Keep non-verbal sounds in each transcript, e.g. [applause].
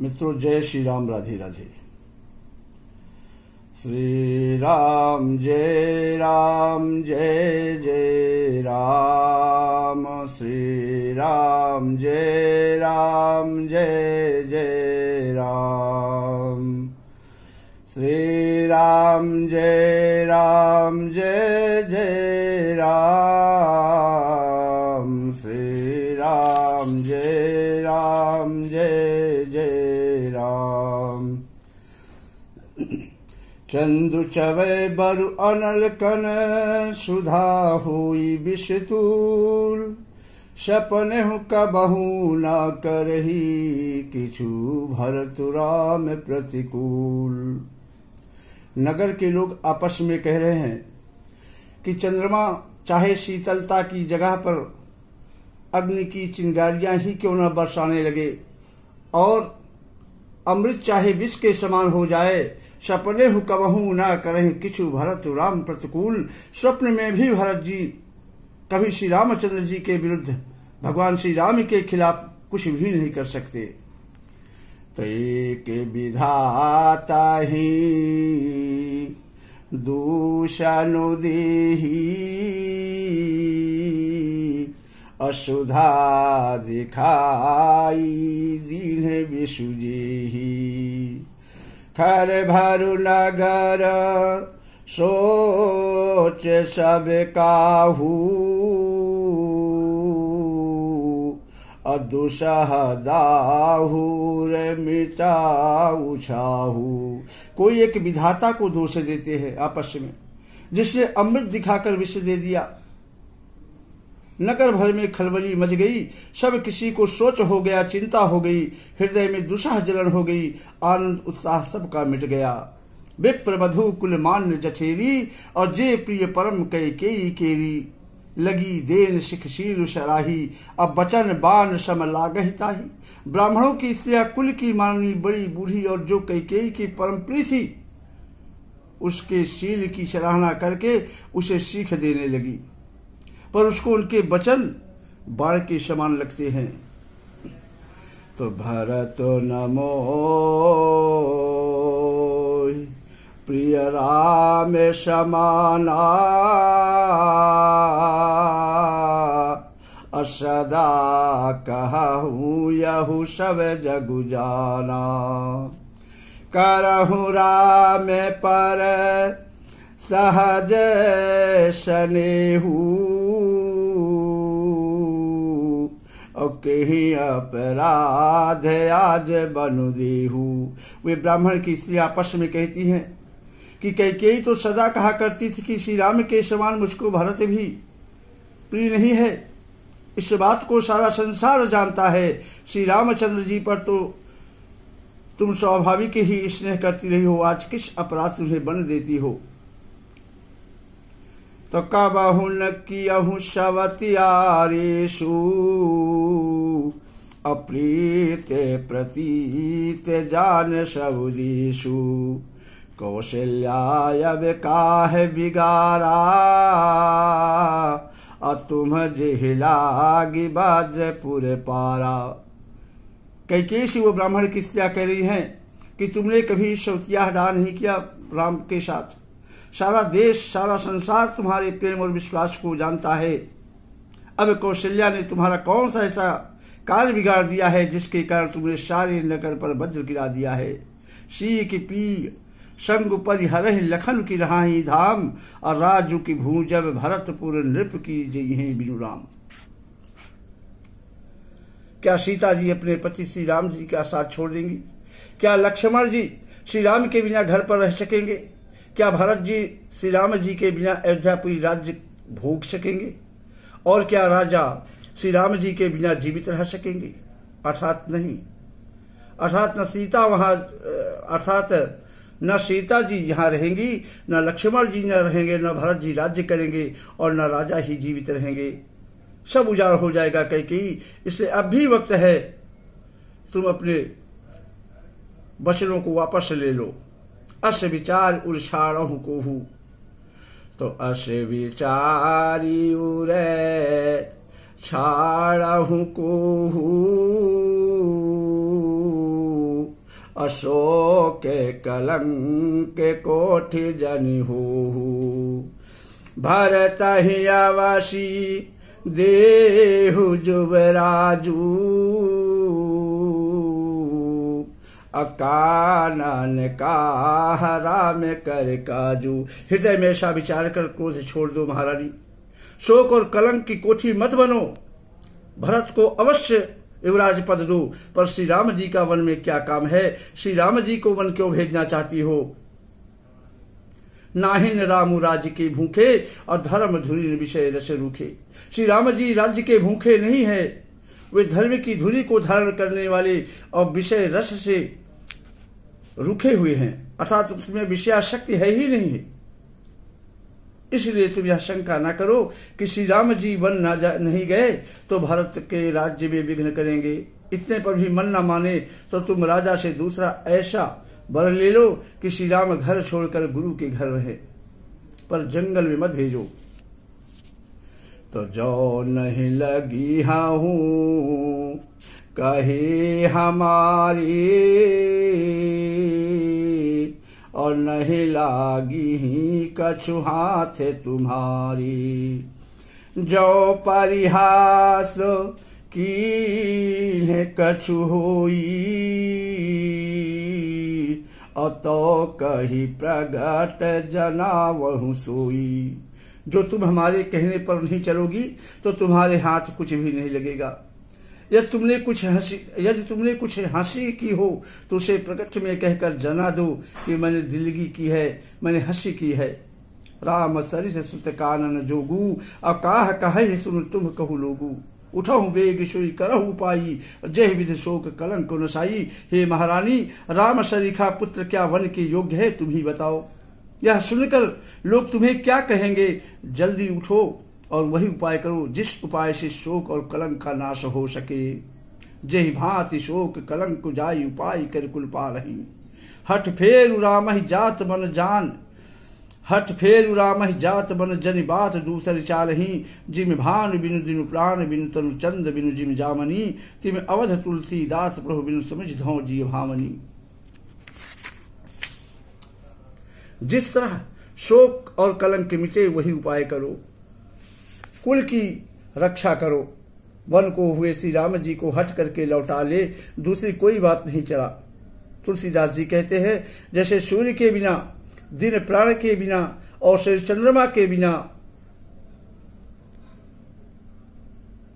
मित्रों, जय श्री राम राधे राधे। श्री राम जय राम, जय जय राम। श्री राम जय राम, जय जय राम। श्री राम जय राम, जय जय राम। राम, जय जय राम। चंदु चवे बरु अनल कन, सुधा हुई विषतूल। सपन कबहू न करही, किछु भरत राम प्रतिकूल। नगर के लोग आपस में कह रहे हैं कि चंद्रमा चाहे शीतलता की जगह पर अग्नि की चिंगारियाँ ही क्यों न बरसाने लगे? और अमृत चाहे विष के समान हो जाए, सपने हु कबहू न करें किछु भरत राम प्रतिकूल। स्वप्न में भी भरत जी, कभी श्री रामचंद्र जी के विरुद्ध भगवान श्री राम के खिलाफ कुछ भी नहीं कर सकते। तो एक विधाता ही दूषणु देही अशुधा दिखाई दीन विसुजेही खर भरु नगर, सोच सब काहू। अदुसह दाहूर मिटाऊ छाहू। कोई एक विधाता को दोष देते हैं आपस में, जिसने अमृत दिखाकर विष दे दिया नगर भर में खलबली मच गई। सब किसी को सोच हो गया, चिंता हो गई। हृदय में दुसाह जलन हो गई। आनंद, उत्साह सबका मिट गया। विप्र, मधु, कुल मान्य जठेरी, और जे प्रिय परम कई केई केरी। लगी देन सिख शील शराही अब बचन बान सम लागहिताही। ब्राह्मणों की स्त्रियाँ कुल की माननी बड़ी बूढ़ी, और जो कई कई की परम प्रिय थी उसके शील की सराहना करके उसे सीख देने लगी। पर उसको उनके वचन बाढ़ के समान लगते हैं। तो भरत नमो प्रिय राम समाना। असदा कहूँ यहु सब जगु जाना। करहु राम पर सहज सनेहू कहीं अपराध आज बनु देहू। वे ब्राह्मण की स्त्री आपस में कहती हैं कि कई तो सदा कहा करती थी कि श्री राम के समान मुझको भरत भी प्रिय नहीं है। इस बात को सारा संसार जानता है। श्री रामचंद्र जी पर तो तुम स्वाभाविक ही स्नेह करती रही हो। आज किस अपराध तुम्हें बन देती हो? तो कबहु न कियहु सवतियारेशु अप्रीत प्रतीत जान सऊदीशु कौशल्याय काह बिगारा। तुम जिहिलागी बाजपुर पारा। कैकेशी वो ब्राह्मण की स्त्रिया कह रही हैं कि तुमने कभी शौतिया डाल नहीं किया राम के साथ? सारा देश, सारा संसार तुम्हारे प्रेम और विश्वास को जानता है। अब कौशल्या ने तुम्हारा कौन सा ऐसा कार्य बिगाड़ दिया है जिसके कारण तुमने सारे नगर पर वज्र गिरा दिया है? सी की पी, संग परिहर लखन की रहाही धाम, और राजू की भू जब भरतपुर नृप की जई है बिनु राम क्या सीता जी अपने पति श्री राम जी का साथ छोड़ देंगी? क्या लक्ष्मण जी श्री राम के बिना घर पर रह सकेंगे? क्या भरत जी श्री राम जी के बिना अयोध्यापुरी राज्य भोग सकेंगे? और क्या राजा श्री राम जी के बिना जीवित रह सकेंगे? अर्थात नहीं। अर्थात न सीता वहाँ अर्थात न सीता जी यहाँ रहेंगी, न लक्ष्मण जी न रहेंगे, न भरत जी राज्य करेंगे और न राजा ही जीवित रहेंगे। सब उजाड़ हो जाएगा कई कई। इसलिए अब भी वक्त है। तुम अपने वचनों को वापस ले लो। अस विचार उर्षाणु को हु तो अस विचारी उरे छाड़हु को अशोक कलंक कोठि जनि हो भरत ही अवशी देहु जुबराजू अकानन का राम कर काजू। हृदय में ऐसा विचार कर क्रोध छोड़ दो महारानी। शोक और कलंक की कोठी मत बनो। भरत को अवश्य युवराज पद दो। पर श्री राम जी का वन में क्या काम है? श्री राम जी को वन क्यों भेजना चाहती हो? नाहिन राम राज्य के भूखे और धर्म धुरी विषय रस रूखे। श्री राम जी राज्य के भूखे नहीं है। वे धर्म की धुरी को धारण करने वाले और विषय रस से रुखे हुए हैं। अर्थात उसमें विषया शक्ति है ही नहीं। है इसलिए तुम यह शंका न करो कि श्री राम जी वन न जा नहीं गए तो भारत के राज्य में विघ्न करेंगे। इतने पर भी मन न माने तो तुम राजा से दूसरा ऐसा बर ले लो कि श्री राम घर छोड़कर गुरु के घर रहे। पर जंगल में मत भेजो। तो जो नहीं लगी हूँ कहे हमारी। और नहीं लागी ही कछु हाथ तुम्हारी। जो परिहास की कछु होई अतो कही प्रगट जना वहु सोई। जो तुम हमारे कहने पर नहीं चलोगी तो तुम्हारे हाथ कुछ भी नहीं लगेगा। यदि तुमने कुछ हँसी, यदि तुमने कुछ हँसी की हो तो उसे प्रकट में कहकर जना दो कि मैंने दिलगी की है, मैंने हँसी की है। राम सरिस सुत कानन जोगू, अकाह कह सुन तुम कहू लोगू। उठहु बेग सोई करहु पाई, जय विध शोक कलंक नसाई। हे महारानी, राम सरीखा पुत्र क्या वन के योग्य है, तुम ही बताओ। यह सुनकर लोग तुम्हें क्या कहेंगे? जल्दी उठो और वही उपाय करो, जिस उपाय से शोक और कलंक का नाश हो सके। जय भांति शोक, कलंक जाई उपाय कर कुल पा रही। हट फेर राम जात मन जान। हट फेर राम जात बन जन बात दूसर चालही। जिम भान बिनु दिनु प्राण बिनु तनु चंद बिनु जिम जामनी। तिम अवध तुलसी दास प्रभु बिनु समझ धो जी भामनी। जिस तरह शोक और कलंक के मिटे वही उपाय करो। कुल की रक्षा करो। वन को हुए श्री राम जी को हट करके लौटा ले। दूसरी कोई बात नहीं चला। तुलसीदास जी कहते हैं, जैसे सूर्य के बिना, दिन प्राण के बिना और श्री चंद्रमा के बिना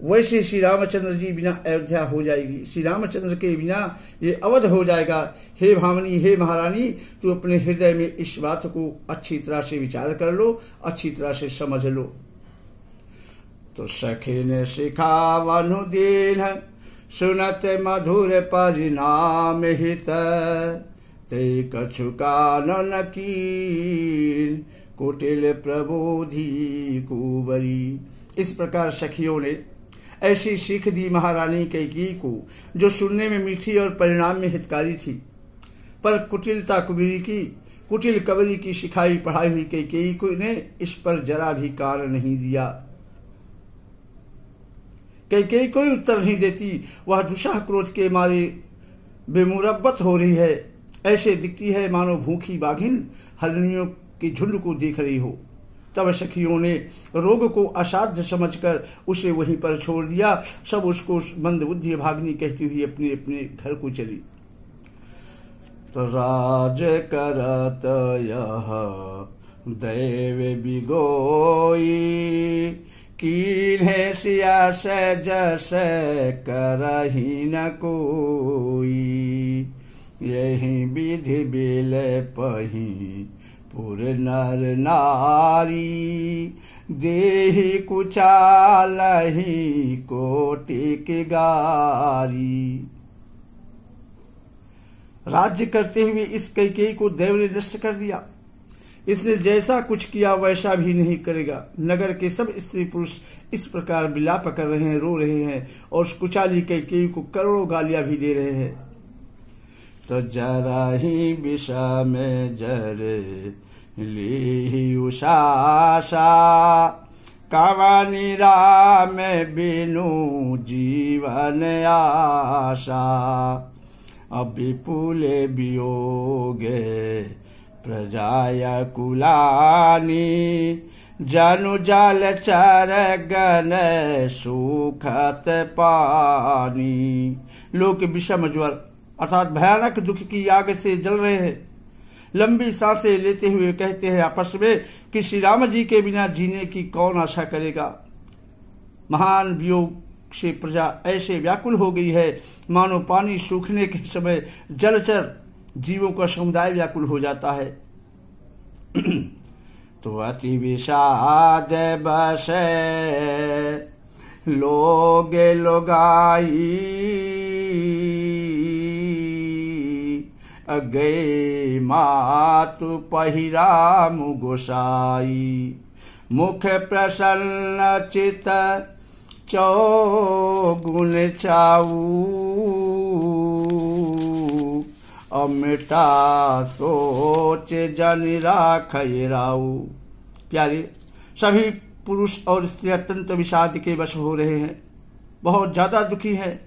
वैसे श्री रामचंद्र जी बिना अयोध्या हो जाएगी। श्री रामचंद्र के बिना ये अवध हो जाएगा। हे भावनी हे महारानी, तू अपने हृदय में इस बात को अच्छी तरह से विचार कर लो, अच्छी तरह से समझ लो। तो सखी ने सिखावनु दीन सुनत मधुर परिणाम हित, ते कछुका न कुटिल प्रबोधि कुबरी। इस प्रकार सखियों ने ऐसी सीख दी महारानी कैकी को, जो सुनने में मीठी और परिणाम में हितकारी थी। पर कुटिलता कुबीरी की, कुटिल कबरी की सिखाई पढ़ाई हुई कैकेयी को ने इस पर जरा भी कार नहीं दिया। कैकेयी कोई उत्तर नहीं देती, वह दुशाह क्रोध के मारे बेमुरबत हो रही है। ऐसे दिखती है मानो भूखी बाघिन, हलनियों की झुंड को देख रही हो। तब सखियों ने रोग को असाध्य समझकर उसे वहीं पर छोड़ दिया। सब उसको मंद बुद्धि भागनी कहती हुई अपने अपने घर को चली। तो राज करत यह देव बिगोई कीन्हे सिया से जस करही न कोई। यही विधि बिल पही पुर नर नारी, देहि कुचालही कोटिक गारी। राज्य करते हुए इस कैकेयी को देव ने नष्ट कर दिया। इसने जैसा कुछ किया, वैसा भी नहीं करेगा। नगर के सब स्त्री पुरुष इस प्रकार विलाप कर रहे हैं, रो रहे हैं और उस कुचाली कैकेयी को करोड़ों गालियाँ भी दे रहे हैं। तो जरा ही विषा में जरे ली उषाशा कवनी राम बिनु जीवन आशा। अविपुले वियोगे प्रजाय कुलानी। जनु जल चर गन सुखत पानी। लोग विषम ज्वर, अर्थात भयानक दुख की आग से जल रहे हैं। लंबी साँसें लेते हुए कहते हैं आपस में कि श्री राम जी के बिना जीने की कौन आशा करेगा? महान वियोग से प्रजा ऐसे व्याकुल हो गई है। मानो पानी सूखने के समय जलचर जीवों का समुदाय व्याकुल हो जाता है। [clears throat] तो अति विषाद बस लोग लोगाई। गए मातु पहिराम गोसाई। मुख प्रसन्न चित चौगुण चाऊ। अमिटा सोच जन राख प्यारे, सभी पुरुष और स्त्री अत्यंत विषाद के वश हो रहे हैं। बहुत ज़्यादा दुखी है।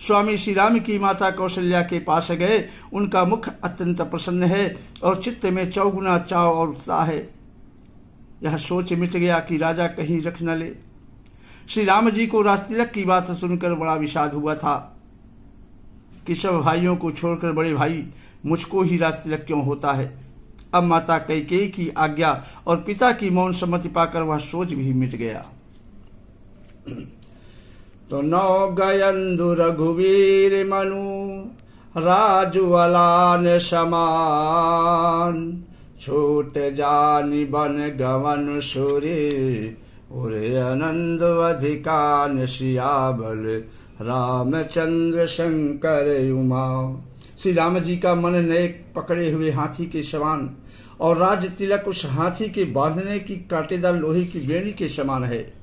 स्वामी श्री राम की माता कौशल्या के पास गए। उनका मुख अत्यंत प्रसन्न है और चित्त में चौगुना, चाव और उत्साह है। यह सोच मिट गया कि राजा कहीं रख न ले। श्री राम जी को रास्तिलक की बात सुनकर बड़ा विषाद हुआ था। कि सब भाइयों को छोड़कर बड़े भाई, मुझको ही रास्तिलक क्यों होता है? अब माता कैकेयी की आज्ञा और पिता की मौन सम्मति पाकर वह सोच भी मिट गया। तो नौ गयंदु रघुवीर मनु राजुअलान समान। छूट जानी बन गवन सुरे, उरे आनंद अधिकान सियाबल, रामचंद्र शंकर उमा। श्री राम जी का मन नए पकड़े हुए हाथी के समान, और राज तिलक उस हाथी के बांधने की कांटेदार लोहे की बेणी के समान है।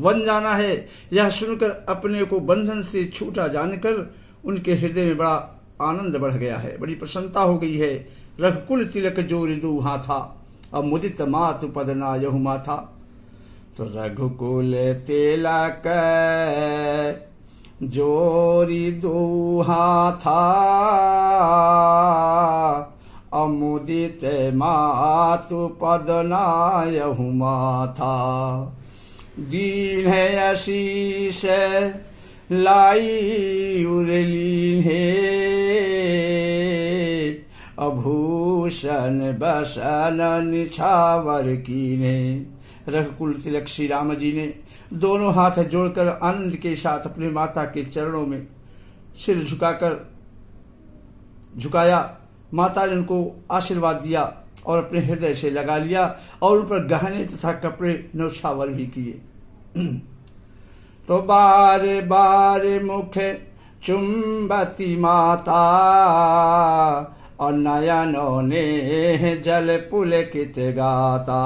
वन जाना है। यह सुनकर अपने को बंधन से छूटा जानकर उनके हृदय में बड़ा आनंद बढ़ गया है। बड़ी प्रसन्नता हो गई है। रघुकुल तिलक जो रिदु था अब मुदित मातु पदना यहु था तो रघुकुल तिलक जोरी दुहा था, अमुदित मातु पदना यहु था दीन है आशीष, लाई उरलीन है। अभूषण बसन निछावर की ने रघुकुल तिलक श्री राम जी ने दोनों हाथ जोड़कर आनंद के साथ अपने माता के चरणों में सिर झुकाकर झुकाया। माता ने उनको आशीर्वाद दिया और अपने हृदय से लगा लिया और उन पर गहने तथा कपड़े नौछावर भी किए। तो बार बार मुख चुंबती माता और नयनों ने जल पुलकित गाता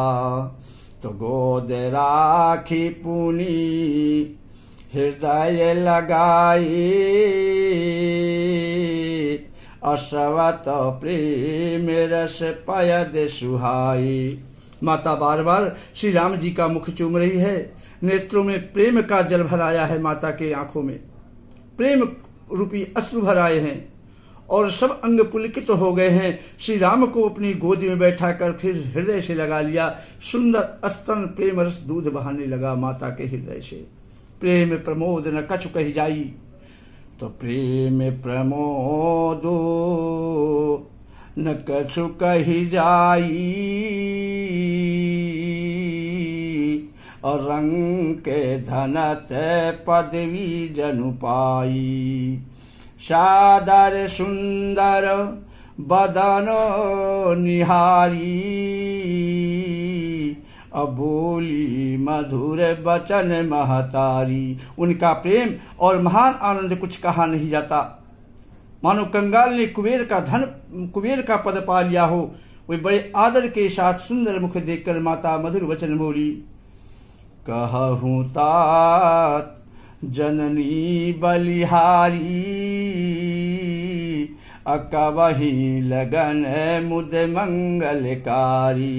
तो गोद राखी पुनी हृदय लगाई अश्वत प्रेम रस पयद सुहाई माता बार बार श्री राम जी का मुख चूम रही है। नेत्रों में प्रेम का जल भराया है माता के आँखों में। प्रेम रूपी अश्रु भराए हैं और सब अंग पुलकित तो हो गए हैं। श्री राम को अपनी गोदी में बैठा कर फिर हृदय से लगा लिया। सुंदर अस्तन प्रेम रस दूध बहाने लगा माता के हृदय से। प्रेम प्रमोद न कछु कही जाई। तो प्रेम प्रमोदो न कछु कही जाई। और रंग के धनत पदवी जनु पाई। सादर सुंदर बदन निहारी। अबोली मधुर बचन महतारी। उनका प्रेम और महान आनंद कुछ कहा नहीं जाता। मानो कंगाल ने कुबेर का धन, कुबेर का पद पा लिया हो, वे बड़े आदर के साथ सुंदर मुख देखकर माता मधुर वचन बोली, कहूँ तात, जननी बलिहारी अकबही लगन मुद मंगलकारी,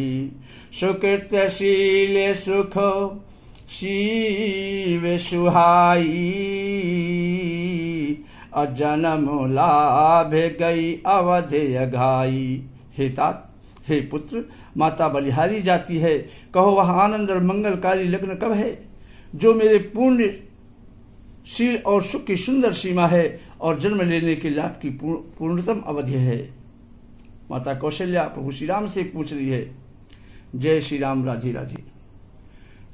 सुकृतशील सुख, शिव सुहाई अजनम लाभ गई अवधेय घाई। हे तात, हे पुत्र, माता बलिहारी जाती है, कहो वह आनंद और मंगलकारी लग्न कब है? जो मेरे पूर्ण शील और सुख की सुंदर सीमा है और जन्म लेने के लाभ की पूर्णतम अवधि है। माता कौशल्या प्रभु श्री राम से पूछ रही है, जय श्री राम राधे राधे।